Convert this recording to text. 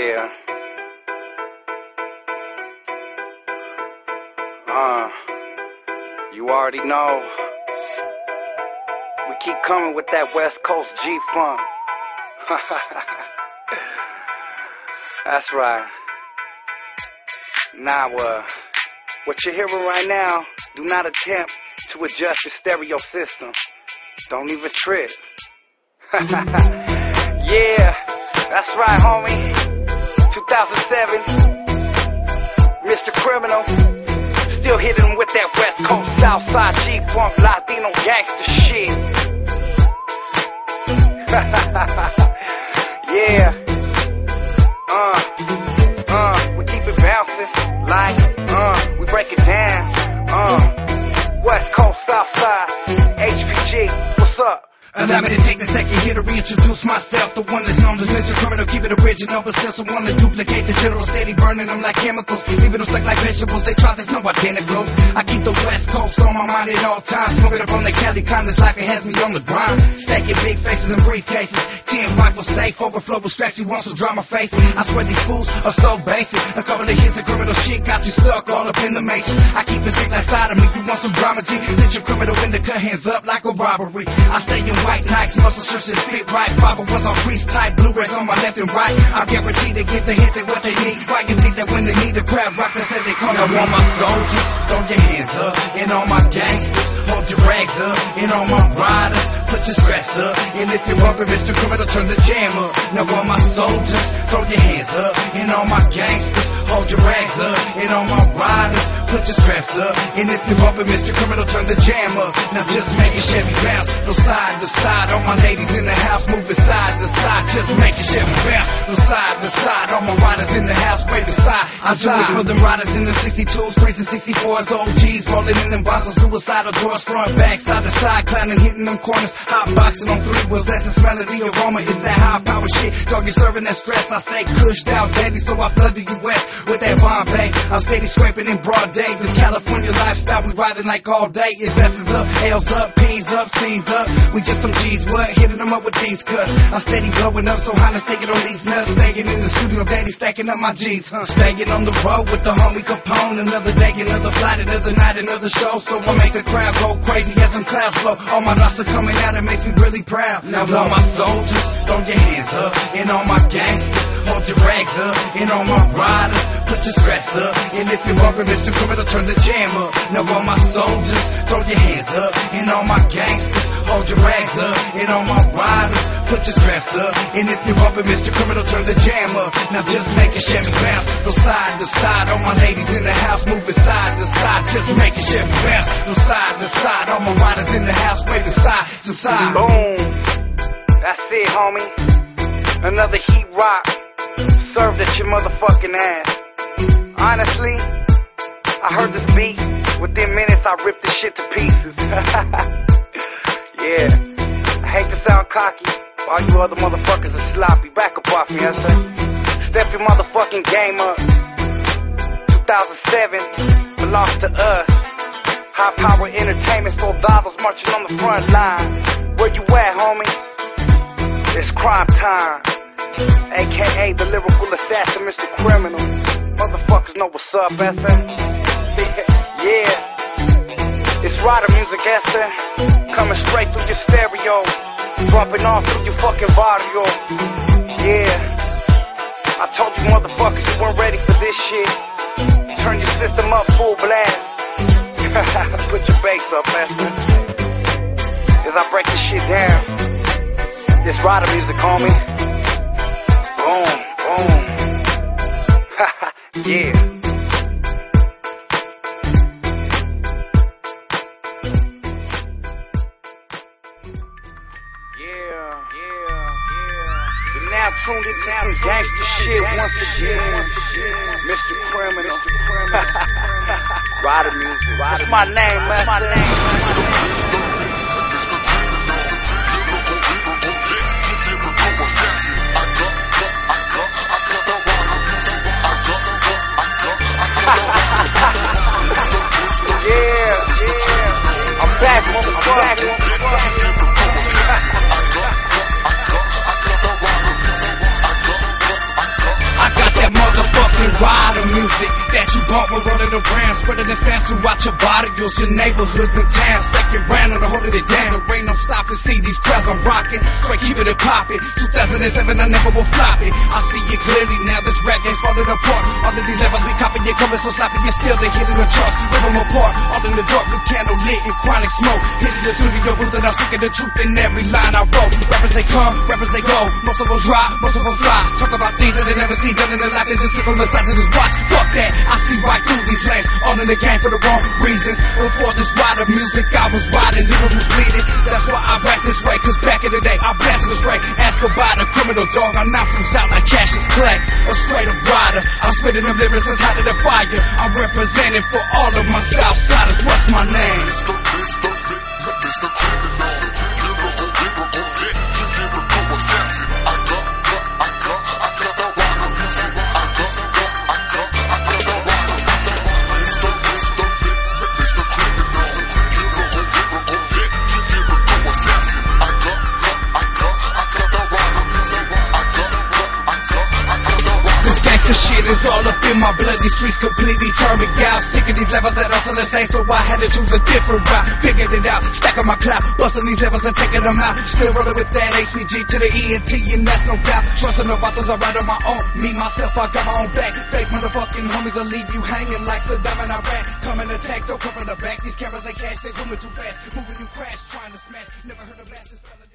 Yeah. Uh, you already know. We keep coming with that West Coast G Funk. That's right. Now, uh, what you're hearing right now, do not attempt to adjust your stereo system. Don't even trip. yeah, that's right, homie. 2007, Mr. Criminal, still hitting with that West Coast Southside G Funk Latino gangster shit. yeah, uh, uh, we keep it bouncing like, uh, we break it down, uh, West Coast Southside, HPG, what's up? Allow me to take a second here to reintroduce myself. The one that's known as Mr. Criminal, keep it original, but still someone to duplicate the general. Steady burning them like chemicals, leaving them stuck like vegetables. They try, there's no identicals. I keep the West Coast on my mind at all times. Smoking up on the Cali kind, this life it has me on the grind. Stacking big faces and briefcases. Ten rifles safe, overflow with straps. You want some drama face? I swear these fools are so basic. A couple of hits of criminal shit got you stuck all up in the matrix. I keep it sick like side of me. You want some drama, G? Let your criminal in the cut hands up like a robbery. I stay in white Nikes, muscle shirts that fit right. Bravo ones on crease tight, Blu-rays on my left and right. I guarantee they get the hit that what they need. Why you think that when they need the crowd rock, they say they call Now all my soldiers, throw your hands up, and all my gangsters, hold your rags up, and all my riders, put your straps up, and if you're bumping Mr. Criminal, turn the jam up. Now all my soldiers, throw your hands up, and all my gangsters, hold your rags up, and all my riders, put your straps up, and if you're bumping Mr. Criminal, turn the jam up. Now just make it Chevy bounce from side to side. All my ladies in the house moving side to side, just make it Chevy bounce from side to side. All my riders in the house waving side. I do it for them riders in the 62s, 3s and 64s, OGs rolling in them bottles, suicidal doors, front, back, side to side, clowning, hitting them corners, hot boxing on three wheels, that's the smell of the aroma. It's that high power shit, dog, you serving that stress. I stay cushed out, daddy, so I flood the U.S. with that Bombay. I'm steady scraping in broad day. This California lifestyle, we riding like all day. It's S's up, L's up, P's up, C's up. We just some G's, what? Hitting them up with these cuts. I'm steady blowing up, so Honda's taking on these nuts. Staying in the studio, daddy stacking up my G's, huh? Staying on the road with the homie Capone. Another day, another flight, another night, another show. So I make the crowd go crazy as some clouds flow. All my roster coming out, it makes me really proud. Now all my soldiers, throw your hands up, and all my gangsters, hold your rags up, and all my riders, your straps up, and if you're bumping Mr. Criminal, turn the jam up. Now all my soldiers, throw your hands up, and all my gangsters, hold your rags up, and all my riders, put your straps up, and if you're bumping Mr. Criminal, turn the jam up. Now just make it Chevy bounce from side to side. All my ladies in the house moving side to side, just make it Chevy bounce from side to side. All my riders in the house waving side to side. Boom. That's it, homie. Another heat rock served at your motherfucking ass. Honestly, I heard this beat. Within minutes, I ripped this shit to pieces. yeah. I hate to sound cocky. All you other motherfuckers are sloppy. Back up off me, I. Step your motherfucking game up. 2007 belongs to us. High power entertainment, so dollars marching on the front line. Where you at, homie? It's crime time. AKA the lyrical assassin, Mr. Criminal. Motherfuckers know what's up, SM. yeah. It's rider music, SM. Coming straight through your stereo. Bumping off through your fucking barrio. Yeah. I told you motherfuckers you weren't ready for this shit. Turn your system up full blast. Put your bass up, SM. As I break this shit down. It's rider music, homie. Boom, boom. yeah. Yeah, yeah, yeah. You're now tuned into some gangster shit once again. Mr. Criminal. Rider music. What's my name, man? my name, Stop. Stop the bad up. I got that. I got. I got that one. I got. I got. Yeah, yeah. I'm back. Music that you bought when rolling around, spreading the sound throughout your body, barrios, your neighborhoods and towns. Stack it round on the holding it down. There ain't no stopping. See these crowds I'm rocking, straight keeping it popping. 2007, I never will flop it. I see it clearly now. This rap game's falling apart. All of these levels we copying, you coming so sloppy, you still they hitting the charts. Rip them apart, all in the dark, blue candle lit in chronic smoke. Hitting the studio booth and I'm speaking the truth in every line I wrote. Rappers they come, rappers they go. Most of them dry, most of them fly. Talk about things that they never see done in their life. They just sit on the sides and just watch. Fuck that, I see right through these lanes. All in the game for the wrong reasons. Before this ride of music, I was riding, little was bleeding. That's why I rap this way, cause back in the day, I blasted this way. Ask about a criminal dog, I'm knock them out like Cassius Clay. A straight up rider, I'm spitting them lyrics as hot as the fire. I'm representing for all of my Southsiders. What's my name? These streets completely turn me out. Sick of these levels that are still the same, so I had to choose a different route. Figured it out, stacking my clout, busting these levels and taking them out. Still rolling with that HPG to the ENT, and that's no doubt. Trusting the authors I write on my own. Me, myself, I got my own back. Fake motherfucking homies will leave you hanging like Saddam and Iraq. Come and attack, don't come from the back. These cameras, they cash, they zooming too fast. Moving you crash, trying to smash. Never heard of blast.